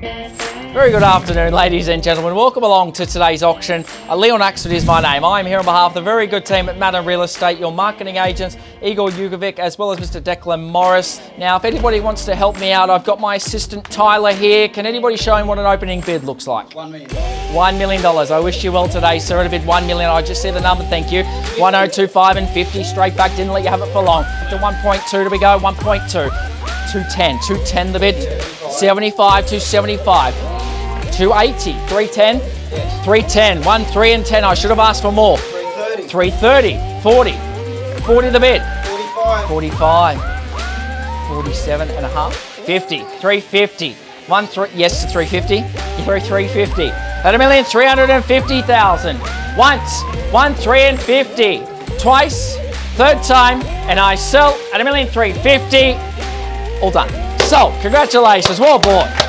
Very good afternoon, ladies and gentlemen. Welcome along to today's auction. Uh, Leon Axford is my name. I'm here on behalf of the very good team at Manor Real Estate, your marketing agents, Igor Jugovic, as well as Mr. Declan Morris. Now, if anybody wants to help me out, I've got my assistant Tyler here. Can anybody show him what an opening bid looks like? One million. $1 million. I wish you well today, sir. At a bid 1 million. I just see the number, thank you. 1025 and 50, straight back. Didn't let you have it for long. To 1.2 do we go? 1.2. 210. 210 the bid. 75 to 75. 280. 310. 310. 1, 3 and 10. I should have asked for more. 330. 330. 40. 40 the bid. 45. 45. 47 and a half. 50. 350. One three yes to 350. Three 350. At a million three hundred and fifty thousand. Once, one three and fifty. Twice, third time, and I sell at a million three fifty. All done. So, congratulations, well bought.